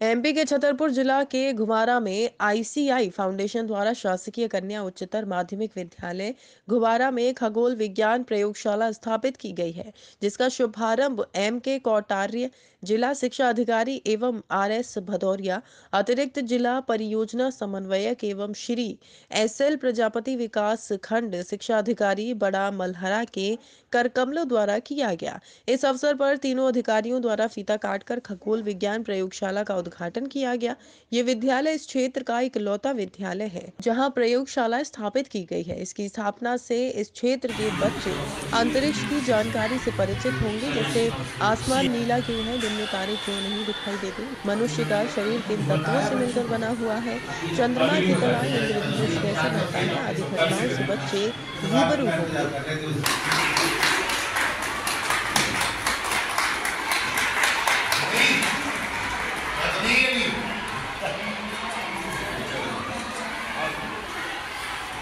MP के छतरपुर जिला के घुमारा में आईसीआई फाउंडेशन द्वारा शासकीय कन्या उच्चतर माध्यमिक विद्यालय घुमारा में खगोल विज्ञान प्रयोगशाला स्थापित की गई है, जिसका शुभारंभ एम के कौटार्य जिला शिक्षा अधिकारी एवं आर एस भदौरिया, अतिरिक्त जिला परियोजना समन्वयक एवं श्री एस एल प्रजापति विकास खंड शिक्षा अधिकारी बड़ा मलहरा के करकमलों द्वारा किया गया। इस अवसर पर तीनों अधिकारियों द्वारा फीता काटकर खगोल विज्ञान प्रयोगशाला का उद्घाटन किया गया। ये विद्यालय इस क्षेत्र का इकलौता विद्यालय है, जहाँ प्रयोगशाला स्थापित की गई है। इसकी स्थापना से इस क्षेत्र के बच्चे अंतरिक्ष की जानकारी से परिचित होंगे, जैसे आसमान नीला क्यों है, दिन में तारे क्यों नहीं दिखाई देते। मनुष्य का शरीर किन तत्वों से मिलकर बना हुआ है? चंद्रमा की तरह इंद्रधनुष कैसे बनता है आदि घटनाओं से बच्चे रूबरू होंगे।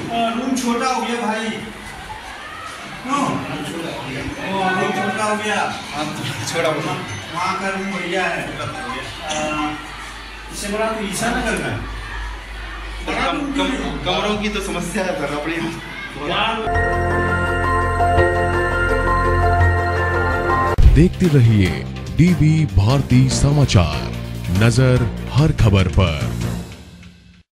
रूम छोटा हो गया भाई। रूम छोटा हो गया। छोड़ा बोला वहाँ का रूम बढ़िया है। इससे बड़ा तो ईसा नगर का है। बड़ा कम, रूम कम, क्यों? है? कमरों की तो समस्या है सर अपनी देखते रहिए डीबी भारती समाचार। नज़र हर खबर पर।